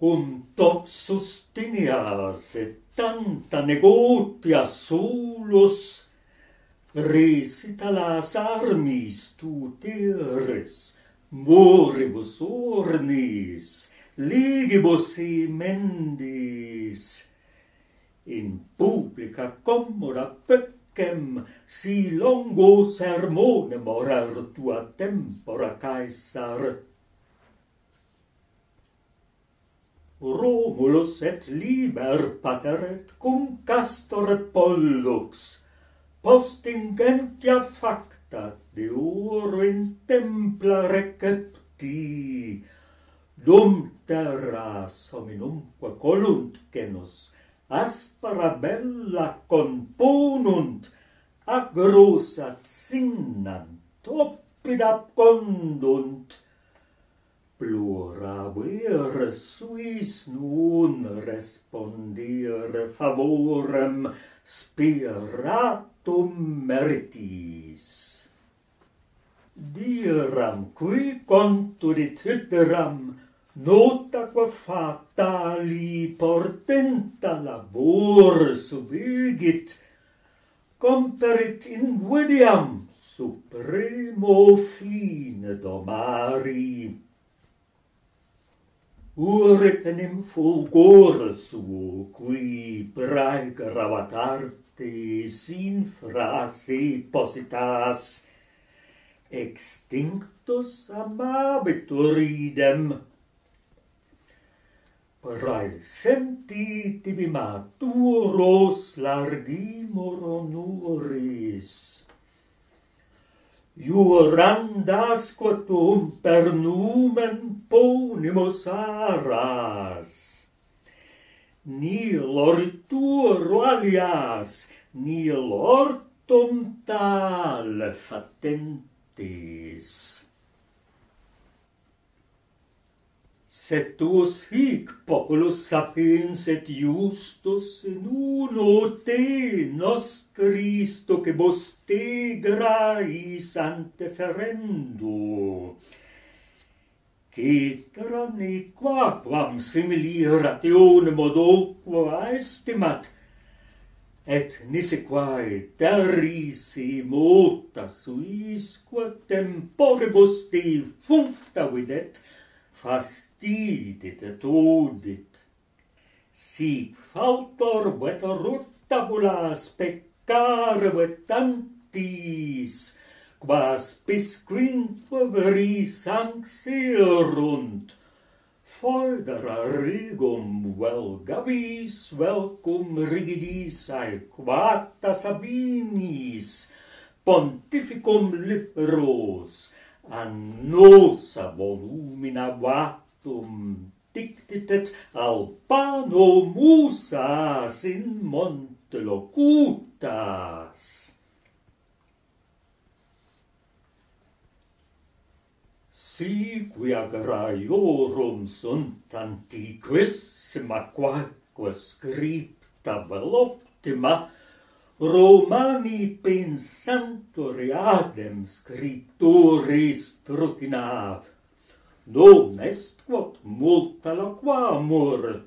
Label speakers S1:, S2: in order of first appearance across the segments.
S1: cum tot sustinias et tanta negotia solus resita las armis tu teres moribus ornis ligibus mendis. In publica commora peccem si longo sermone morar tua tempora caesar. Romulus et Liber pateret cum Castor Pollux, post ingentia facta de oro in templa recepti, dum terras hominumque colunt genus, aspera bella componunt, agrosat signant, oppida condunt, pluraver suis nun respondir favorem spiratum meritis. Diram qui conturit hydram, notaque fatali portenta labor subigit, comperit in vidiam supremo fine domari uretenem fulgore suo, qui prae gravatarte sin frase positas, extinctus amabitur idem. Prae senti tibi maturos largimor onuris, iurandasque tum per numen ponimus aras. Nil orturo alias, nil ortum tal fatentis. Sed tuus hic populus sapiens et justus in uno te nos Christo che vos te grais ante ferendo. Ceterani quaquam simili rationem odoqua estimat, et nisi quae terrisi mota suis qua temporibus te functa videt, fastidit et odit. Si autorb et ruttabulas peccarvet tantis, quas pisquinque veris anxerunt, foedera rigum vel gavis, vel cum rigidis aequata sabinis, pontificum liberos, annosa volumina vatum dictitet Albano musas in montelocutas. Si qui graiorum sunt antiquissima quaque scripta veloptima, Romani pensantori adem scritturis trutinav. non est quod multa loquamur.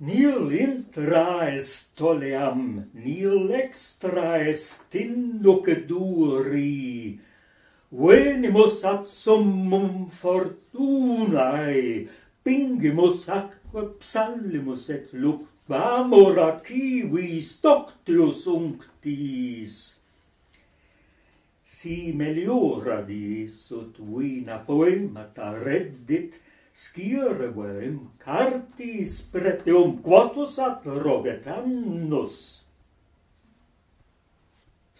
S1: Nil intra est toleam, nil extra est indoceduri, venimus ad summum fortunae, pingimus atque psallimus et luctus Vamora kivis stoctius unctis. Si meliora dis, ut vina poemata reddit, scirevem cartis preteum quotus ad rogetannus.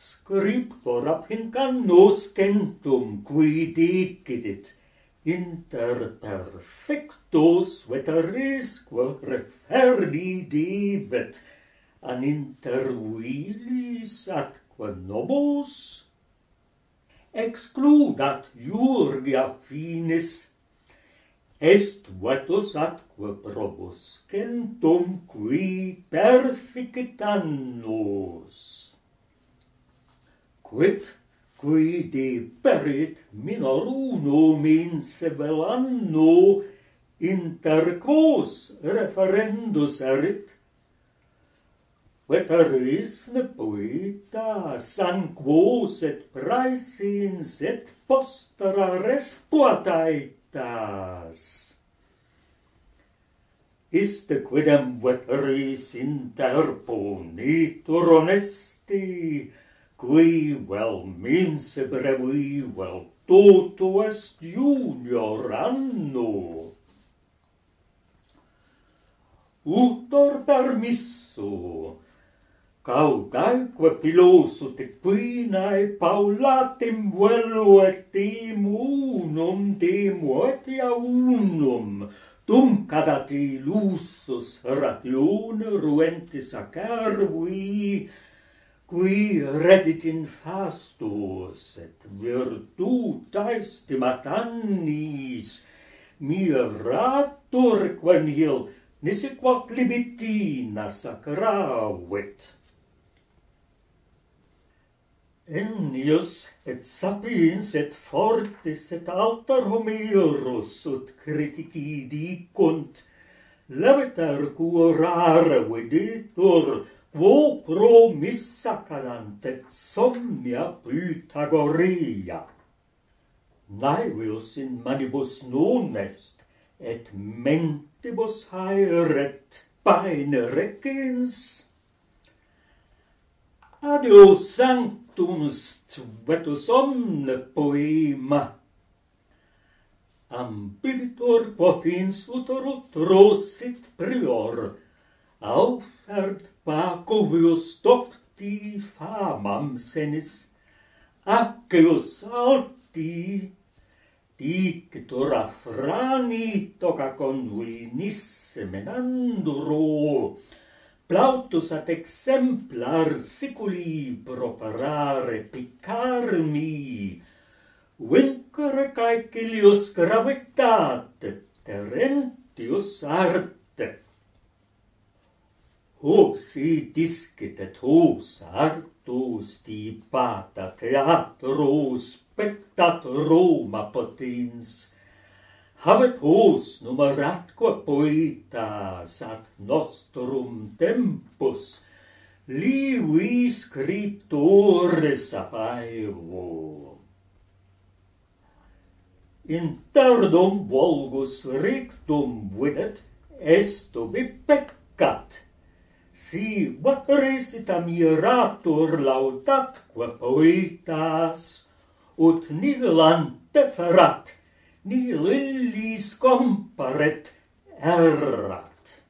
S1: Scriptor ab hincanus centum qui dicidit, inter veteris quo referni debet, an inter vilis atque nobos excludat iurgia finis, est vetus atque proboscentum qui perficitanus. Quid qui deperit minorum in sebellanno inter quos referendus erit, veteris ne poeta san quos et praesins et postera respuataitas. Iste quidem veteris inter ponitur honesti, qui vel minse brevi vel toto est junior anno utor permisso caudaeque piloso te quinae paulatim vuelo et unum temu et unum. Dum cadati lusus ratione ruentis acervi qui reddit in fastos et virtutaes timatannis miratur quenhil nisi quac libitina sacravit. Ennius et sapiens et fortis et alter homerus ut criticidi cunt leveter curare videtur quo pro missa calante somnia Pythagoria. Naevius in manibus non est, et mentibus haeret paene recens. Adio sanctum stvetus omne poema, ambitor potens uterut rosit prior, aufert Bacuvius docti famam senis, acceus alti, dictura frani toca convinis menanduro, Plautus ad exemplar siculi proparare picarmi, vincere caecilius gravitate, terentius arte, hos i disketet, hos artus di teatro spectat Roma potens. Habet hos numeratque poetas ad nostrum tempus, livi scriptores apaevo. Interdum volgus rectum videt, esto mi peccat, Si what resita laudat laudatque poetas, ut nihil anteferat, nihil illis comparet errat.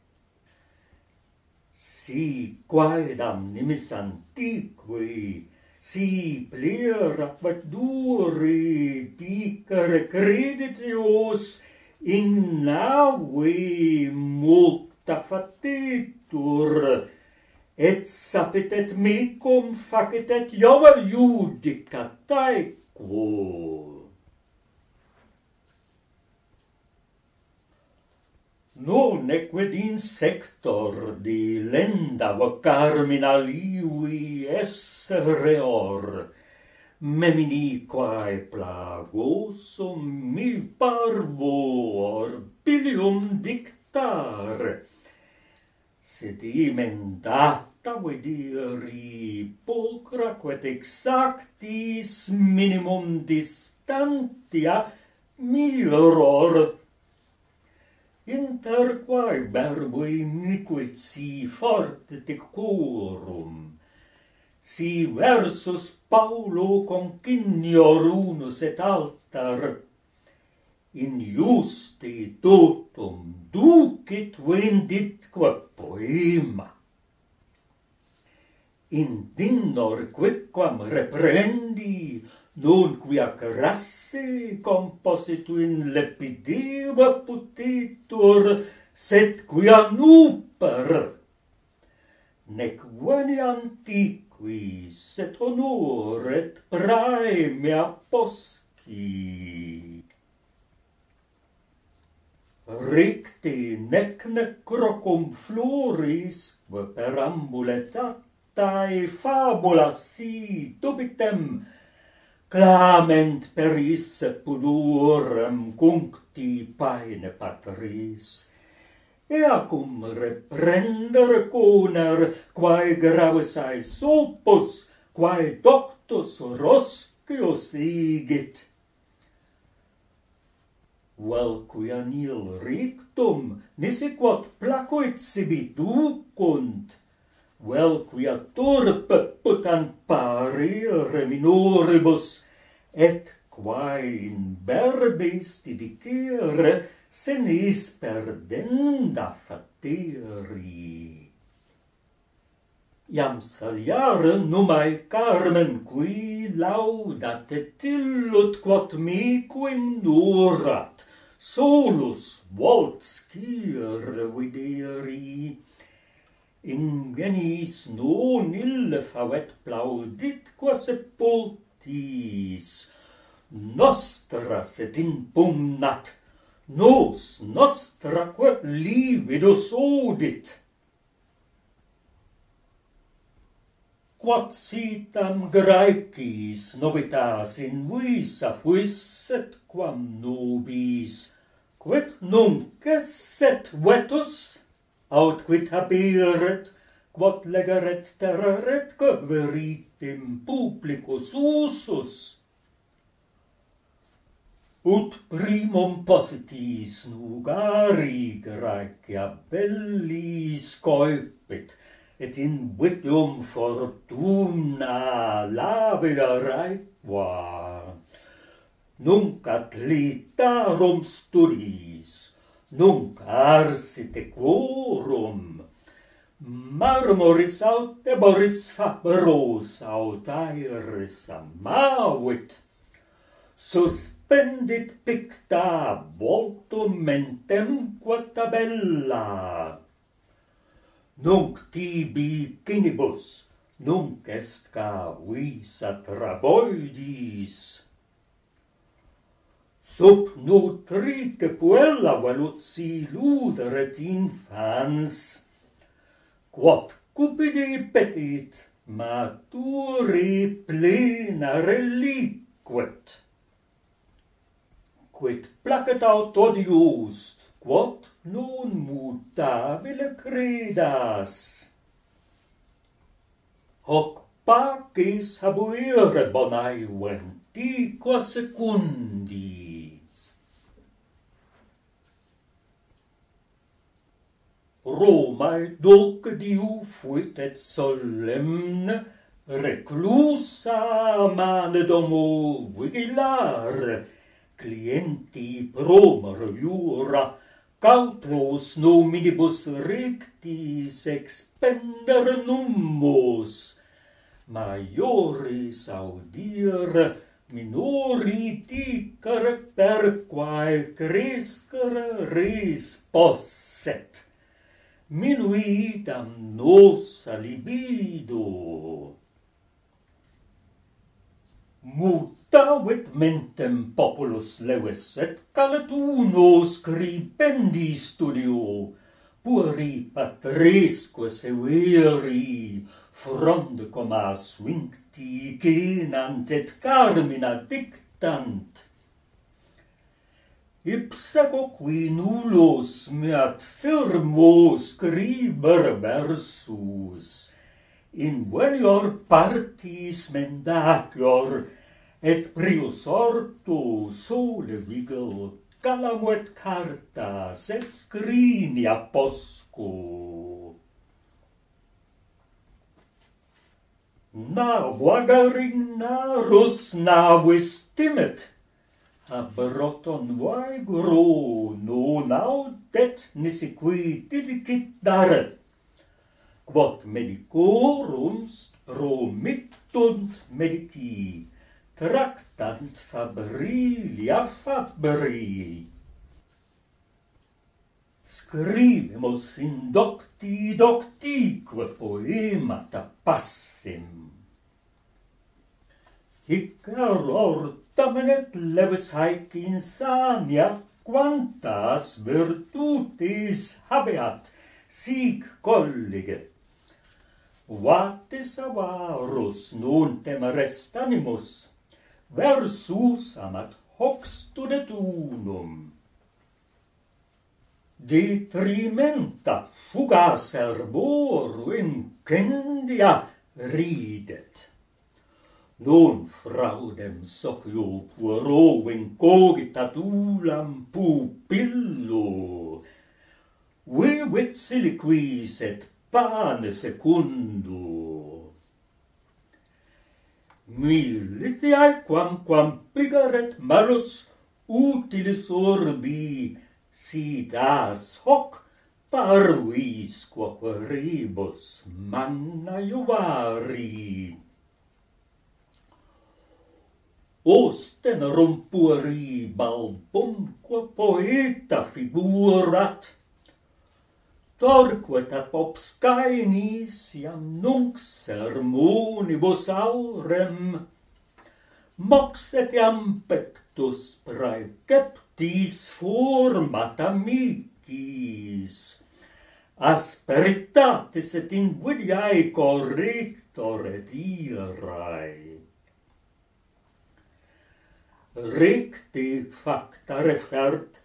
S1: Si quaedam nimis antiqui, si plerat vat duri dicere creditios, in navi multa fatit, Tur. Et sapit et micum facit et iova judicatae quo. Non equid insector di lenda carmina liui esse reor, meminiquae plagosum mi parvo orbilium dictare, sed emendata vuoi pulcra quet exactis minimum distantia milioror inter quae verbui micuit si forte decorum. Si versus paulo concinior unus et alter in justitotum ducit venditque poema. In dinor quicquam reprendi, non quia crasse compositu in lepideva putitur, sed quia nuper. Nec veni antiqui, sed honor et praemia posci ricti nec necrocum floris, perambule tattae fabula si dubitem, clament peris pudurem cuncti paene patris, eacum reprender coner, quae gravis ae sopus, quae doctus roscius igit, Valkujanil rictum, quod placuit sibi ducunt, Velquia turpe putan parire minoribus, et quae in berbis didicere, senis perdenda fatiri. Iam saliare numae Carmen qui laudat et illut quod mi nurat, solus voltscir videri, ingenis non ille favet plaudit qua sepultis, nostra sed impugnat, nos nostra qua lividus odit. quod sitam graecis novitas in visa fuisset quam nobis, quid nunc esset vetus, aut quid habiret, quod legeret terretque veritim publicus usus. Ut primum positis nugari Graecia bellis coepit, et in vitium fortuna labila raequa. Nunc at litarum studis, nunc arsitekvorum, marmoris aut eboris fabros aut aeris amavit, suspendit picta voltum mentemque tabella, Nunc tibi cinibus, nunc est ca vis atraboidis. Sub nutrite puella volutsi luderet infans, quod cupidi petit, maturi plena reliquet. Quid placet aut odiust, quod non mutabile credas. Hoc pacis habuire bonae diqua secundi. Romae doc diu fuit et solemne, reclusa mane domo vigilare, clienti promer jura, Cautros nominibus rictis expender nummos, maioris audir minori dicer per quae crescere risposset. Minuitam nosa libido. Mut Tauet mentem populus leves, et caletuno scribendi studio, puri patrisque severi, fronde coma swincti cenant et carmina dictant. Ipsago qui nullos meat firmo scriber versus, in velior partis mendacior, et prius sortu sole vigil calamuet cartas et scrinia poscu. Na vagarinarus navis timet, abroton vaegru non audet nisi qui divicit dare, quod medicorum romittunt medici, tractant fabrili a fabrii. Scrivimus in docti doctique poemata passem. Hic error tamenet levis haec insania quantas virtutis habeat sic collige vatis avarus non rest animus versus amat hoxtudetunum. Detrimenta fugas erboru incendia ridet. Non fraudem socio puero incogita tulam pupillo. Vivit siliquis et pane secundum, militiae quamquam pigaret malus utilis orbi sit as hoc parvis quoque ribus manna iuvari. Osten rompuari balbumque poeta figurat, torquet popscae nis iam nunc sermonibus aurem, mox et iam pectus praeceptis format amicis, asperitatis et invidiae corrictor et irae. Ricti facta refert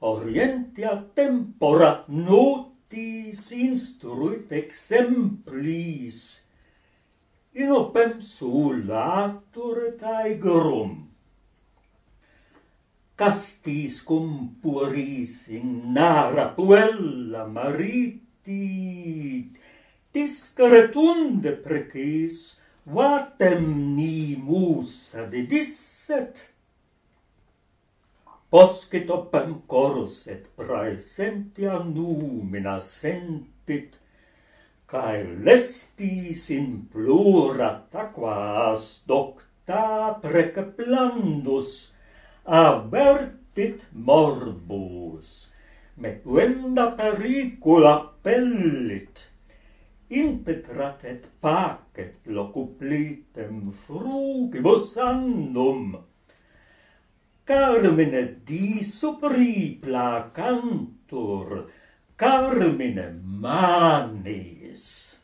S1: orientia tempora notis instruit exemplis in opem sulatur taegerum. Castis cum puris in nara puella maritit, discretunde precis, vatem ni musa dedisset, Poscit opem corus et praesentia numina sentit, cae lestis in plurat aquas docta preceplandus, avertit morbus, metuenda pericula pellit, impetratet pacet locuplitem frugibus annum, Carmine di sopripla cantor, Carmine manis.